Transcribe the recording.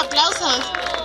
Aplausos.